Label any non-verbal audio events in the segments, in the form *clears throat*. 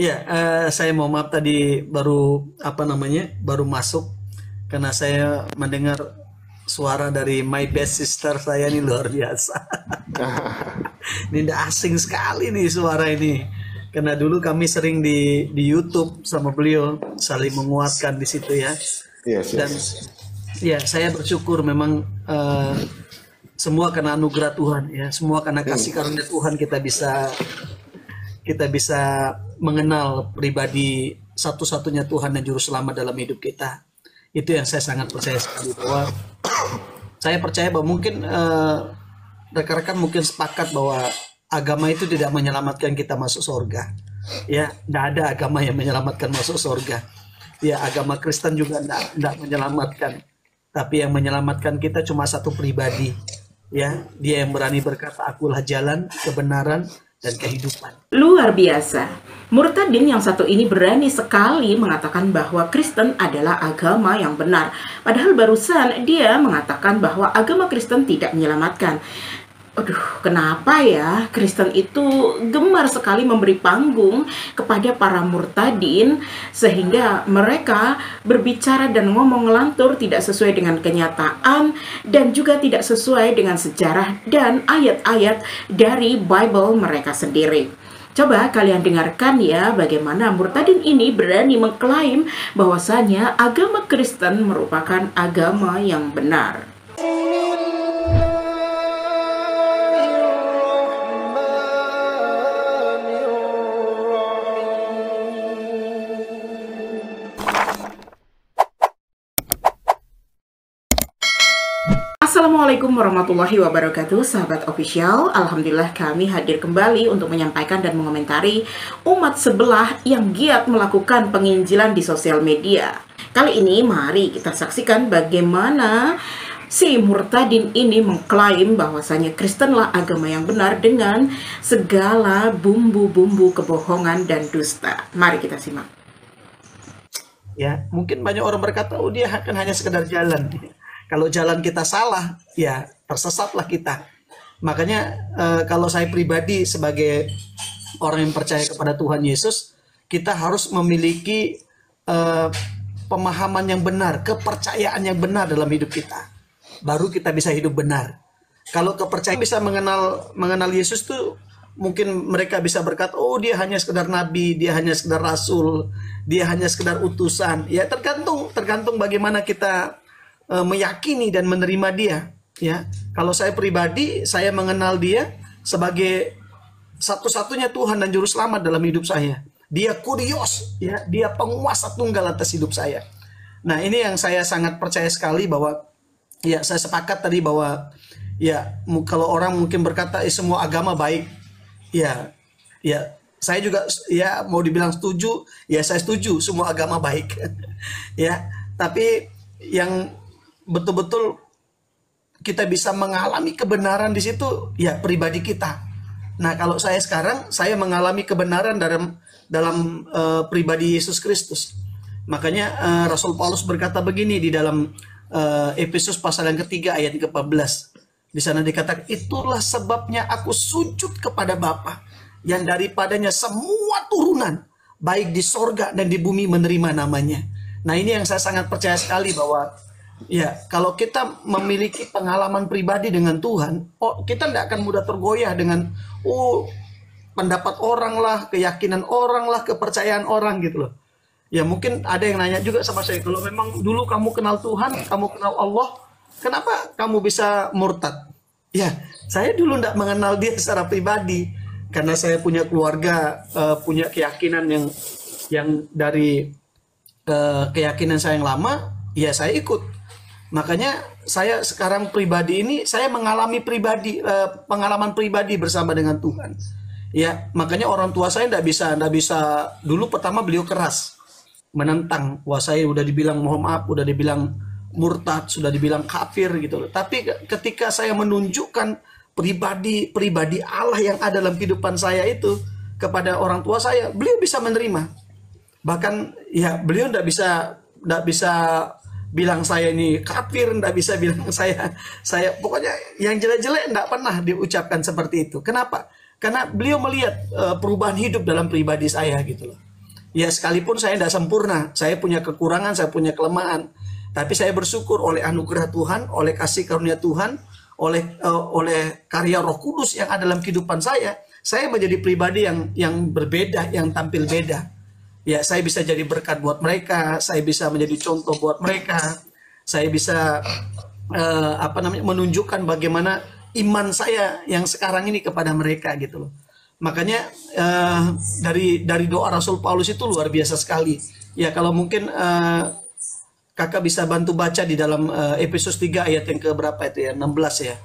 Iya, eh, saya mau maaf tadi baru apa namanya baru masuk karena saya mendengar suara dari my best sister saya ini luar biasa. *laughs* ini udah asing sekali nih suara ini. Karena dulu kami sering di di YouTube sama beliau saling menguatkan di situ ya. Yes, Dan yes. ya saya bersyukur memang eh, semua karena anugerah Tuhan ya, semua karena kasih karunia Tuhan kita bisa kita bisa mengenal pribadi satu-satunya Tuhan dan Juru Selamat dalam hidup kita. Itu yang saya sangat percaya sekali bahwa *clears throat* saya percaya bahwa mungkin eh, rekan-rekan mungkin sepakat bahwa agama itu tidak menyelamatkan kita masuk surga. Ya, tidak ada agama yang menyelamatkan masuk surga. Ya, agama Kristen juga tidak menyelamatkan. Tapi yang menyelamatkan kita cuma satu pribadi. Ya, dia yang berani berkata, akulah jalan, kebenaran, dan kehidupan. Luar biasa. Murtadin yang satu ini berani sekali mengatakan bahwa Kristen adalah agama yang benar. Padahal barusan dia mengatakan bahwa agama Kristen tidak menyelamatkan. Aduh, kenapa ya Kristen itu gemar sekali memberi panggung kepada para murtadin sehingga mereka berbicara dan ngomong ngelantur tidak sesuai dengan kenyataan dan juga tidak sesuai dengan sejarah dan ayat-ayat dari Bible mereka sendiri. Coba kalian dengarkan ya bagaimana murtadin ini berani mengklaim bahwasanya agama Kristen merupakan agama yang benar. Assalamualaikum warahmatullahi wabarakatuh Sahabat official Alhamdulillah kami hadir kembali untuk menyampaikan dan mengomentari Umat sebelah yang giat melakukan penginjilan di sosial media. Kali ini mari kita saksikan bagaimana Si Murtadin ini mengklaim bahwasanya Kristenlah agama yang benar dengan segala bumbu-bumbu kebohongan dan dusta. Mari kita simak. Ya mungkin banyak orang berkata oh dia akan hanya sekedar jalan kalau jalan kita salah ya tersesatlah kita. Makanya eh, kalau saya pribadi sebagai orang yang percaya kepada Tuhan Yesus kita harus memiliki eh, pemahaman yang benar kepercayaan yang benar dalam hidup kita. Baru kita bisa hidup benar. Kalau kepercayaan bisa mengenal mengenal Yesus tuh mungkin mereka bisa berkata oh dia hanya sekedar nabi dia hanya sekedar rasul dia hanya sekedar utusan. Ya tergantung tergantung bagaimana kita eh, meyakini dan menerima dia ya. Kalau saya pribadi saya mengenal dia sebagai satu-satunya Tuhan dan juru selamat dalam hidup saya. Dia kurios ya. Dia penguasa tunggal atas hidup saya. Nah ini yang saya sangat percaya sekali bahwa ya saya sepakat tadi bahwa ya kalau orang mungkin berkata eh, semua agama baik. Ya ya. Saya juga ya mau dibilang setuju ya saya setuju semua agama baik. *laughs* Ya tapi yang betul-betul kita bisa mengalami kebenaran di situ ya pribadi kita. Nah, kalau saya sekarang saya mengalami kebenaran dalam dalam eh, pribadi Yesus Kristus. Makanya eh, Rasul Paulus berkata begini di dalam eh, Efesus pasal yang ketiga ayat ke-14. Di sana dikatakan itulah sebabnya aku sujud kepada Bapa yang daripadanya semua turunan baik di sorga dan di bumi menerima namanya. Nah, ini yang saya sangat percaya sekali bahwa Ya, kalau kita memiliki pengalaman pribadi dengan Tuhan, oh kita tidak akan mudah tergoyah dengan oh pendapat orang lah, keyakinan orang lah, kepercayaan orang gitu loh. Ya mungkin ada yang nanya juga sama saya, kalau memang dulu kamu kenal Tuhan, kamu kenal Allah, kenapa kamu bisa murtad? Ya, saya dulu tidak mengenal dia secara pribadi, karena saya punya keluarga, eh, punya keyakinan yang yang dari eh, keyakinan saya yang lama, ya saya ikut. Makanya saya sekarang pribadi ini saya mengalami pribadi eh, pengalaman pribadi bersama dengan Tuhan. Ya, makanya orang tua saya tidak bisa tidak bisa dulu pertama beliau keras menentang. Wah, saya udah dibilang mohon maaf, udah dibilang murtad, sudah dibilang kafir gitu. Tapi ke- ketika saya menunjukkan pribadi pribadi Allah yang ada dalam kehidupan saya itu kepada orang tua saya, beliau bisa menerima bahkan ya beliau tidak bisa tidak bisa bilang saya ini kafir tidak bisa bilang *laughs* saya saya pokoknya yang jelek-jelek tidak pernah diucapkan seperti itu. Kenapa? Karena beliau melihat eh, perubahan hidup dalam pribadi saya gitu loh. Ya sekalipun saya tidak sempurna, saya punya kekurangan, saya punya kelemahan, tapi saya bersyukur oleh anugerah Tuhan, oleh kasih karunia Tuhan, oleh uh, oleh karya Roh Kudus yang ada dalam kehidupan saya, saya menjadi pribadi yang yang berbeda, yang tampil beda. Ya, saya bisa jadi berkat buat mereka, saya bisa menjadi contoh buat mereka, saya bisa uh, apa namanya menunjukkan bagaimana iman saya yang sekarang ini kepada mereka gitu loh. Makanya uh, dari dari doa Rasul Paulus itu luar biasa sekali. Ya kalau mungkin uh, kakak bisa bantu baca di dalam uh, Efesus 3 ayat yang ke berapa itu ya 16 ya.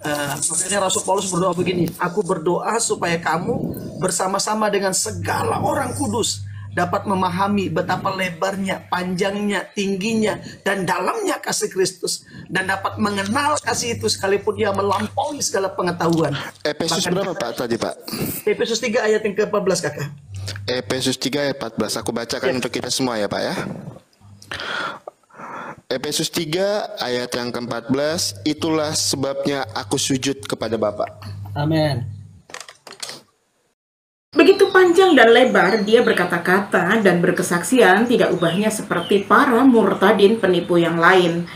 Uh, makanya Rasul Paulus berdoa begini, aku berdoa supaya kamu bersama-sama dengan segala orang kudus dapat memahami betapa lebarnya, panjangnya, tingginya, dan dalamnya kasih Kristus. Dan dapat mengenal kasih itu sekalipun ia melampaui segala pengetahuan. Efesus Bahkan berapa Pak tadi Pak? Efesus 3 ayat yang ke-14 kakak. Efesus 3 ayat 14. Aku bacakan ya. untuk kita semua ya Pak ya. Efesus 3 ayat yang ke-14 Itulah sebabnya aku sujud kepada Bapak Amin Begitu panjang dan lebar dia berkata-kata dan berkesaksian tidak ubahnya seperti para murtadin penipu yang lain.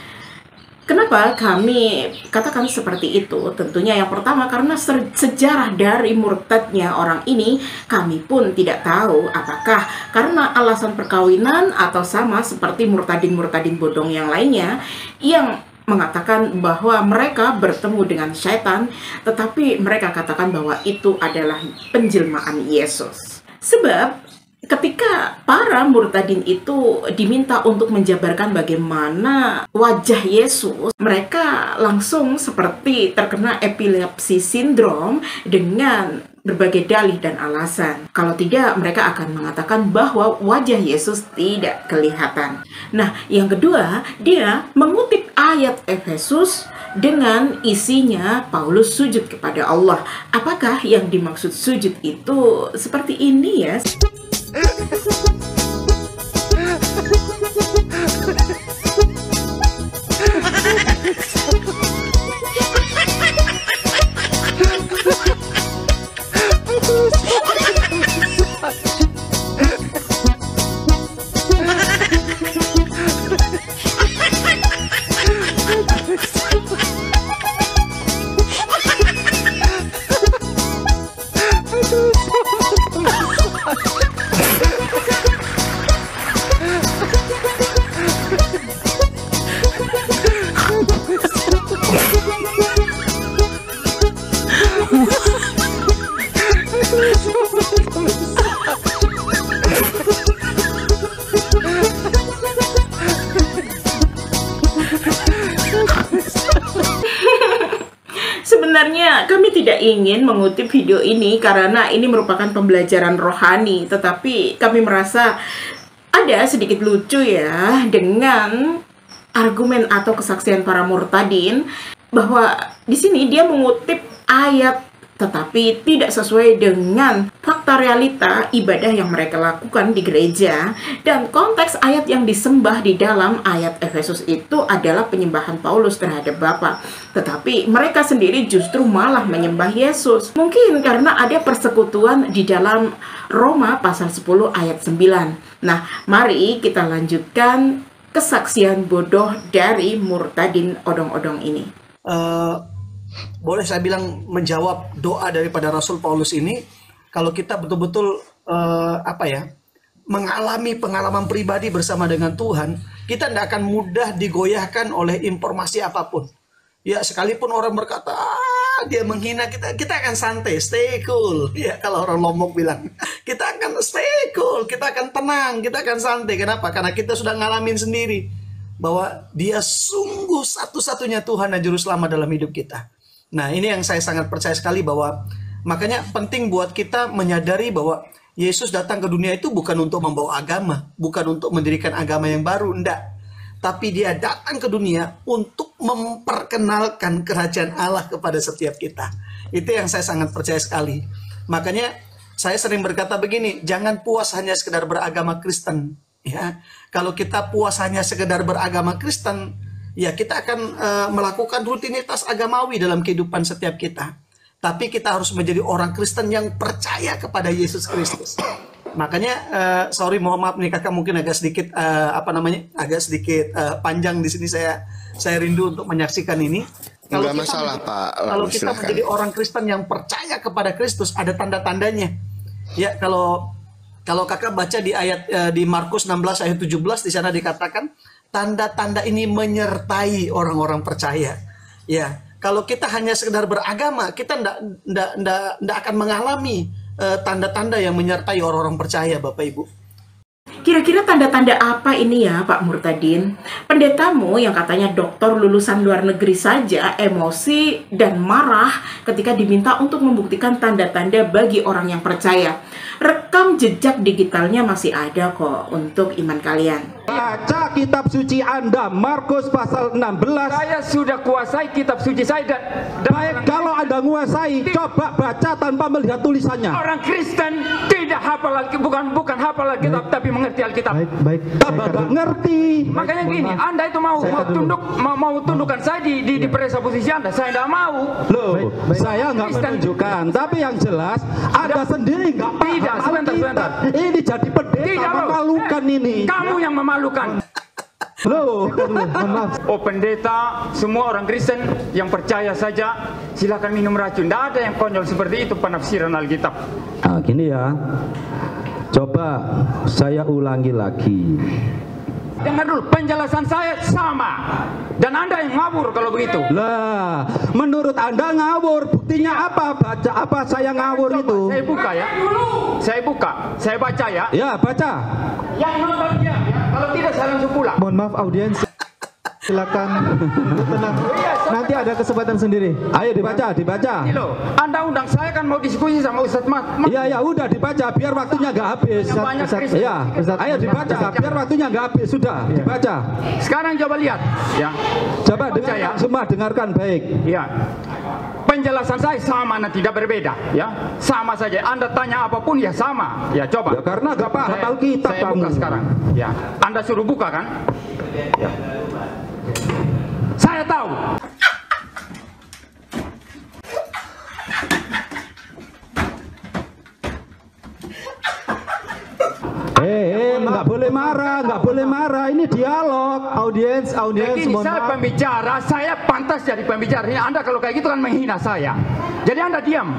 Kenapa kami katakan seperti itu? Tentunya yang pertama karena sejarah dari murtadnya orang ini kami pun tidak tahu apakah karena alasan perkawinan atau sama seperti murtadin-murtadin bodong yang lainnya yang mengatakan bahwa mereka bertemu dengan setan, tetapi mereka katakan bahwa itu adalah penjelmaan Yesus. Sebab ketika para murtadin itu diminta untuk menjabarkan bagaimana wajah Yesus, mereka langsung seperti terkena epilepsi sindrom dengan berbagai dalih dan alasan. Kalau tidak, mereka akan mengatakan bahwa wajah Yesus tidak kelihatan. Nah, yang kedua, dia mengutip ayat Efesus dengan isinya Paulus sujud kepada Allah. Apakah yang dimaksud sujud itu seperti ini ya? *laughs* ingin mengutip video ini karena ini merupakan pembelajaran rohani, tetapi kami merasa ada sedikit lucu ya dengan argumen atau kesaksian para murtadin bahwa di sini dia mengutip ayat tetapi tidak sesuai dengan fakta realita ibadah yang mereka lakukan di gereja dan konteks ayat yang disembah di dalam ayat Efesus itu adalah penyembahan Paulus terhadap Bapa. Tetapi mereka sendiri justru malah menyembah Yesus. Mungkin karena ada persekutuan di dalam Roma pasal 10 ayat 9. Nah, mari kita lanjutkan kesaksian bodoh dari murtadin odong-odong ini. Uh, boleh saya bilang menjawab doa daripada Rasul Paulus ini? Kalau kita betul-betul uh, apa ya mengalami pengalaman pribadi bersama dengan Tuhan kita tidak akan mudah digoyahkan oleh informasi apa pun. Ya sekalipun orang berkata ah, dia menghina kita kita akan santai stay cool. *laughs* Ya kalau orang Lombok bilang kita akan stay cool kita akan tenang kita akan santai. Kenapa? Karena kita sudah ngalamin sendiri bahwa dia sungguh satu-satunya Tuhan dan juru selamat dalam hidup kita Nah, ini yang saya sangat percaya sekali bahwa makanya penting buat kita menyadari bahwa Yesus datang ke dunia itu bukan untuk membawa agama, bukan untuk mendirikan agama yang baru, enggak. Tapi dia datang ke dunia untuk memperkenalkan kerajaan Allah kepada setiap kita. Itu yang saya sangat percaya sekali. Makanya saya sering berkata begini, jangan puas hanya sekedar beragama Kristen. Ya, kalau kita puas hanya sekedar beragama Kristen, ya kita akan uh, melakukan rutinitas agamawi dalam kehidupan setiap kita. Tapi kita harus menjadi orang Kristen yang percaya kepada Yesus Kristus. Makanya uh, sorry mohon maaf nih kakak mungkin agak sedikit uh, apa namanya agak sedikit uh, panjang di sini saya saya rindu untuk menyaksikan ini. Kalau Enggak masalah menjadi, Pak. Kalau kita menjadi orang Kristen yang percaya kepada Kristus ada tanda-tandanya. Ya kalau kalau kakak baca di ayat uh, di Markus 16 ayat 17 di sana dikatakan tanda-tanda ini menyertai orang-orang percaya. Ya, kalau kita hanya sekedar beragama, kita ndak ndak ndak ndak akan mengalami eh, tanda-tanda yang menyertai orang-orang percaya, Bapak Ibu. Kira-kira tanda-tanda apa ini ya Pak Murtadin? Pendetamu yang katanya dokter lulusan luar negeri saja emosi dan marah ketika diminta untuk membuktikan tanda-tanda bagi orang yang percaya. Rekam jejak digitalnya masih ada kok untuk iman kalian. Baca kitab suci Anda Markus pasal 16. Saya sudah kuasai kitab suci saya dan, dan Baik kalau Anda menguasai coba baca tanpa melihat tulisannya. Orang Kristen tidak hafal lagi bukan bukan hafal kitab tapi mengerti Alkitab. Baik, baik. Tidak ngerti. Makanya gini, Anda itu mau mau tunduk mau, mau tundukkan saya di di, di presa posisi Anda. Saya tidak mau. Loh, baik, baik. saya nggak menunjukkan, tapi yang jelas Anda sendiri nggak paham. Tidak, sebentar, sebentar. Ini jadi pendeta tidak, memalukan eh, ini. Kamu yang memalukan. Loh, oh pendeta, semua orang Kristen yang percaya saja silakan minum racun. Tidak ada yang konyol seperti itu penafsiran Alkitab. Nah, gini ya. Coba saya ulangi lagi. Dengar dulu, penjelasan saya sama. Dan Anda yang ngawur kalau begitu. Lah, menurut Anda ngawur. Buktinya apa? Baca apa saya ngawur Coba, itu? Saya buka ya. Saya buka. Saya baca ya. Ya, baca. Yang nonton. Ya. Kalau tidak saya langsung pulang. Mohon maaf audiens silakan tenang. Nanti ada kesempatan sendiri. Ayo dibaca, dibaca. Ini loh, Anda undang saya kan mau diskusi sama Ustadz Mas. Iya, ya udah dibaca biar waktunya nggak habis. Iya, ayo dibaca biar waktunya nggak habis. Sudah, iya. dibaca. Sekarang coba lihat, ya. Coba dengar ya. semua dengarkan baik. Iya. Penjelasan saya sama, nah tidak berbeda, ya. Sama saja. Anda tanya apa pun ya sama. Ya coba. Ya karena gak paham kita Saya buka sekarang. Ya. Anda suruh buka kan? Ya. Saya tahu. Eh, eh, nggak boleh marah, nggak boleh marah. Ini dialog, audiens, audiens. Begini, saya maaf. pembicara, saya pantas jadi pembicara. Ini Anda kalau kayak gitu kan menghina saya. Jadi Anda diam.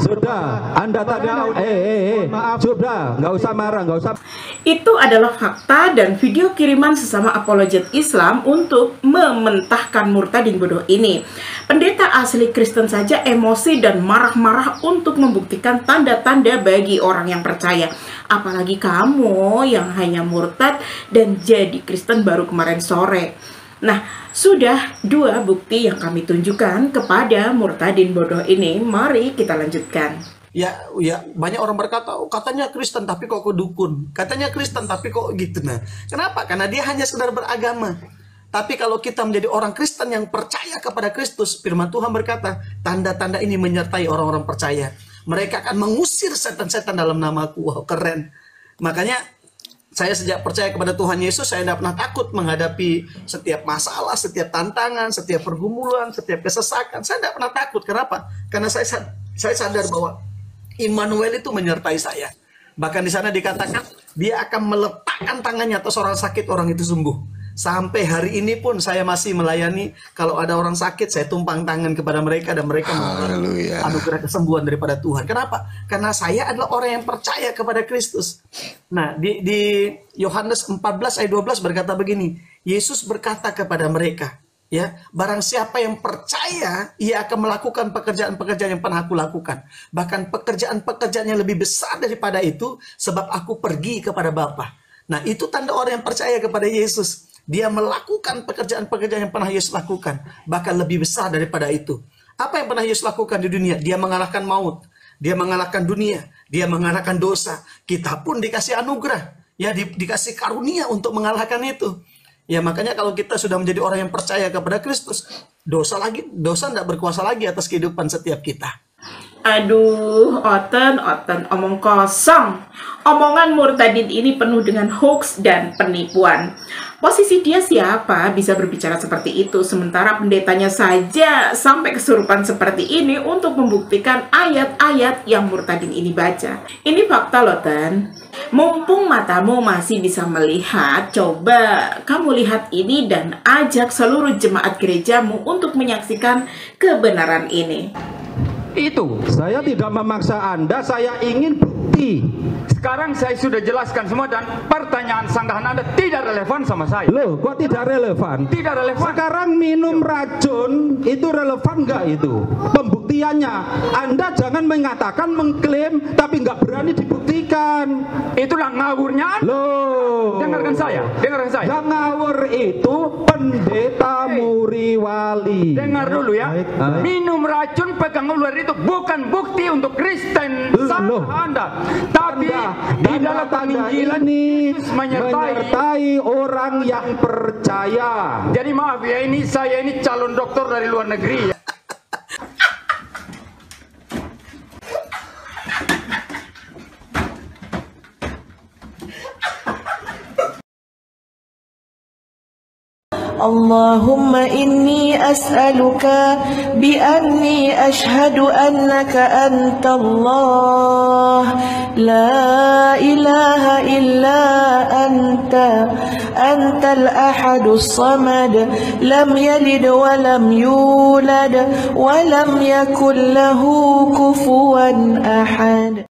Sudah, Anda tadi eh, eh, eh, maaf. Sudah, nggak usah marah, nggak usah. Itu adalah fakta dan video kiriman sesama apologet Islam untuk mementahkan murtadin bodoh ini. Pendeta asli Kristen saja emosi dan marah-marah untuk membuktikan tanda-tanda bagi orang yang percaya. Apalagi kamu yang hanya murtad dan jadi Kristen baru kemarin sore. Nah, sudah dua bukti yang kami tunjukkan kepada murtadin bodoh ini. Mari kita lanjutkan. Ya, ya banyak orang berkata, oh, katanya Kristen tapi kok kok dukun. Katanya Kristen tapi kok gitu nah. Kenapa? Karena dia hanya sekedar beragama. Tapi kalau kita menjadi orang Kristen yang percaya kepada Kristus, firman Tuhan berkata, tanda-tanda ini menyertai orang-orang percaya. Mereka akan mengusir setan-setan dalam namaku. Wow, keren. Makanya saya sejak percaya kepada Tuhan Yesus, saya tidak pernah takut menghadapi setiap masalah, setiap tantangan, setiap pergumulan, setiap kesesakan. Saya tidak pernah takut. Kenapa? Karena saya saya sadar bahwa Immanuel itu menyertai saya. Bahkan di sana dikatakan dia akan meletakkan tangannya atas orang sakit, orang itu sembuh. Sampai hari ini pun saya masih melayani kalau ada orang sakit saya tumpang tangan kepada mereka dan mereka mengalami anugerah kesembuhan daripada Tuhan. Kenapa? Karena saya adalah orang yang percaya kepada Kristus. Nah, di di Yohanes 14 ayat 12 berkata begini, Yesus berkata kepada mereka, ya barang siapa yang percaya ia akan melakukan pekerjaan-pekerjaan yang pernah aku lakukan bahkan pekerjaan-pekerjaan yang lebih besar daripada itu sebab aku pergi kepada Bapa nah itu tanda orang yang percaya kepada Yesus dia melakukan pekerjaan-pekerjaan yang pernah Yesus lakukan. Bahkan lebih besar daripada itu. Apa yang pernah Yesus lakukan di dunia? Dia mengalahkan maut. Dia mengalahkan dunia. Dia mengalahkan dosa. Kita pun dikasih anugerah. Ya di, dikasih karunia untuk mengalahkan itu. Ya makanya kalau kita sudah menjadi orang yang percaya kepada Kristus, dosa lagi dosa tidak berkuasa lagi atas kehidupan setiap kita. Aduh, Oten, Oten, omong kosong. Omongan Murtadin ini penuh dengan hoax dan penipuan. Posisi dia siapa bisa berbicara seperti itu, sementara pendetanya saja sampai kesurupan seperti ini untuk membuktikan ayat-ayat yang Murtadin ini baca. Ini fakta loh, Ten. Mumpung matamu masih bisa melihat, coba kamu lihat ini dan ajak seluruh jemaat gerejamu untuk menyaksikan kebenaran ini. Itu, saya tidak memaksa Anda, saya ingin bukti. Sekarang saya sudah jelaskan semua dan pertanyaan sanggahan Anda tidak relevan sama saya. Loh, kok tidak relevan? Tidak relevan. Sekarang minum racun itu relevan nggak itu? Pembuktiannya, Anda jangan mengatakan mengklaim tapi nggak berani dibuktikan. Itulah ngawurnya Anda. Loh, Dengarkan saya, dengarkan saya. ngawur itu pendeta Muriwali. Dengar dulu ya. Baik, baik. Minum racun pegang ular itu bukan bukti untuk Kristen salah Anda. Tapi Tanda- di dalam tanda penginjilan ini menyertai orang yang percaya. Jadi maaf ya ini saya ini calon dokter dari luar negeri ya. اللهم إني أسألك بأني أشهد أنك أنت الله. لا إله إلا أنت أنت الأحد الصمد. لم يلد ولم يولد ولم يكن له كفوا أحد.